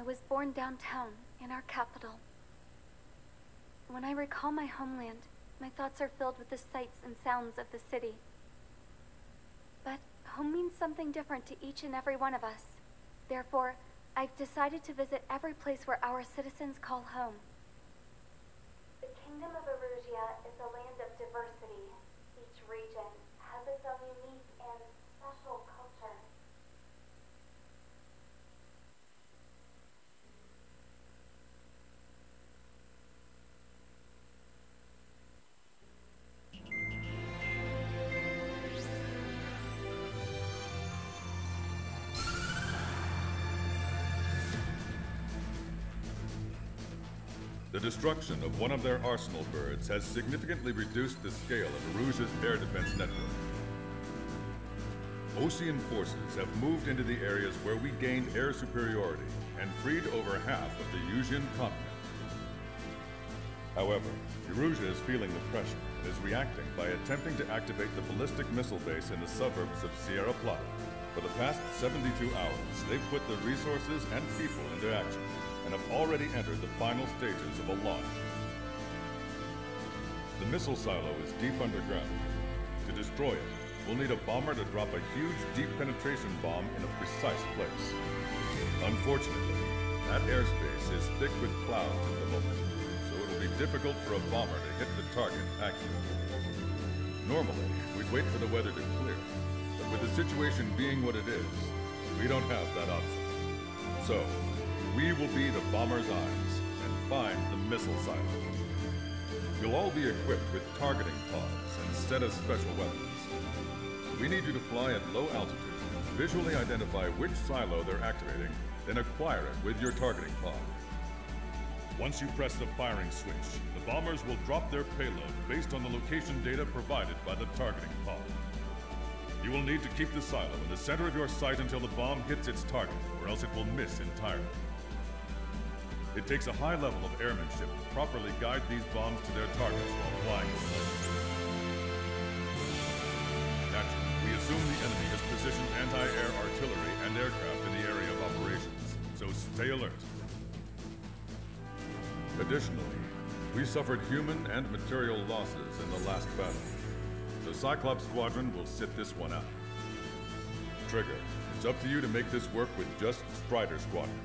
I was born downtown, in our capital. When I recall my homeland, my thoughts are filled with the sights and sounds of the city. But home means something different to each and every one of us. Therefore, I've decided to visit every place where our citizens call home. The Kingdom of Erusea is a land The destruction of one of their arsenal birds has significantly reduced the scale of Erusea's air defense network. Osean forces have moved into the areas where we gained air superiority and freed over half of the Usean continent. However, Erusea is feeling the pressure and is reacting by attempting to activate the ballistic missile base in the suburbs of Sierra Plata. For the past 72 hours, they've put the resources and people into action and have already entered the final stages of a launch. The missile silo is deep underground. To destroy it, we'll need a bomber to drop a huge deep penetration bomb in a precise place. Unfortunately, that airspace is thick with clouds at the moment, so it'll be difficult for a bomber to hit the target accurately. Normally, we'd wait for the weather to clear, but with the situation being what it is, we don't have that option. So, we will be the bomber's eyes and find the missile silo. You'll all be equipped with targeting pods instead of special weapons. We need you to fly at low altitude, visually identify which silo they're activating, then acquire it with your targeting pod. Once you press the firing switch, the bombers will drop their payload based on the location data provided by the targeting pod. You will need to keep the silo in the center of your sight until the bomb hits its target, or else it will miss entirely. It takes a high level of airmanship to properly guide these bombs to their targets while flying. Naturally, we assume the enemy has positioned anti-air artillery and aircraft in the area of operations, so stay alert. Additionally, we suffered human and material losses in the last battle. The Cyclops Squadron will sit this one out. Trigger, it's up to you to make this work with just Strider Squadron.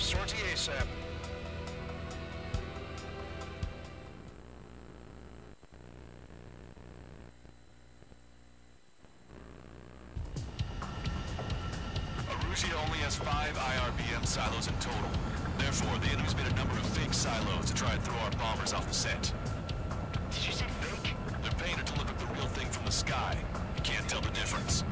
Sortie ASAP. Erusea only has five IRBM silos in total. Therefore, the enemy's made a number of fake silos to try and throw our bombers off the scent. Did you say fake? They're painted to look like the real thing from the sky. You can't tell the difference.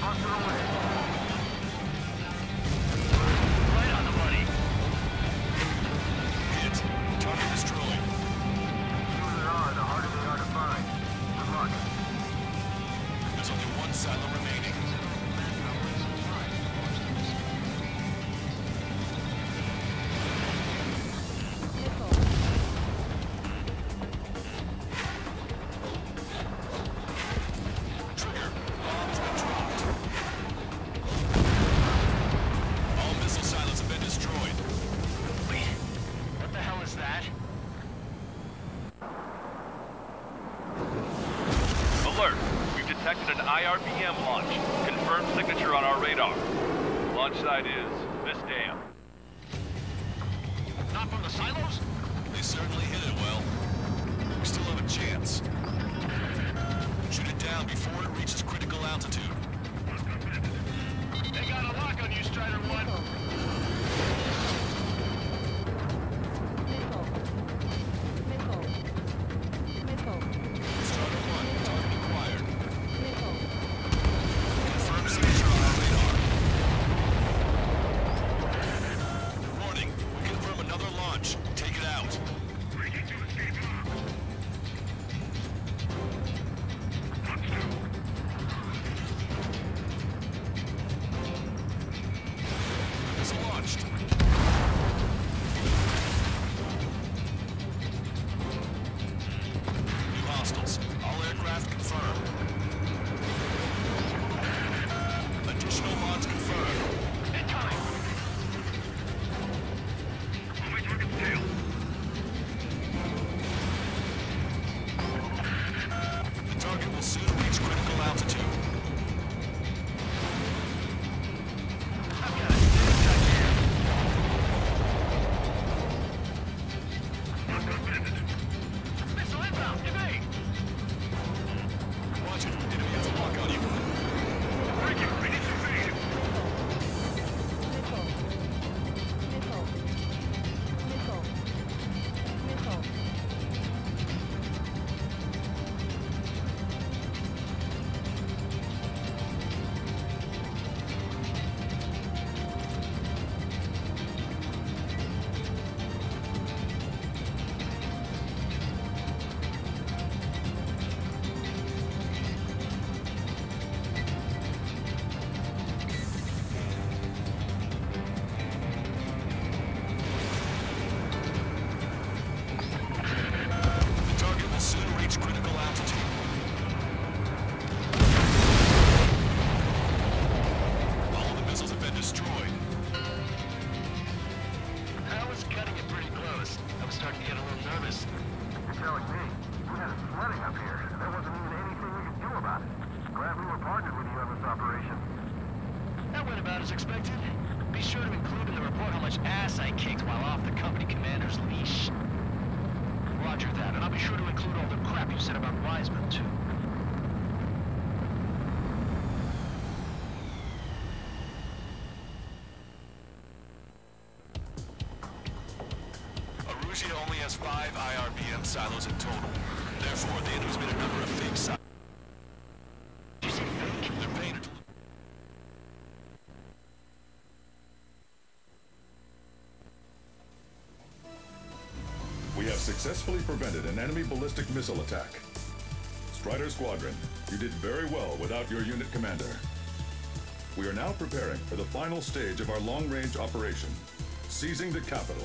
Hostile away. launch. Confirmed signature on our radar. Launch site is with you on this operation. That went about as expected. Be sure to include in the report how much ass I kicked while off the company commander's leash. Roger that, and I'll be sure to include all the crap you said about Wiseman, too. Successfully prevented an enemy ballistic missile attack. Strider Squadron, you did very well without your unit commander. We are now preparing for the final stage of our long-range operation, seizing the capital